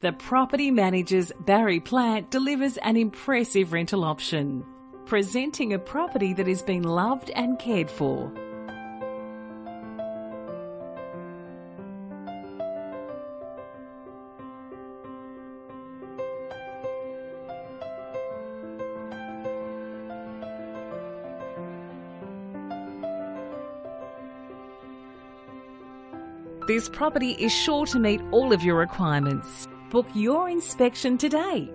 The property managers Barry Plant delivers an impressive rental option, presenting a property that has been loved and cared for. This property is sure to meet all of your requirements. Book your inspection today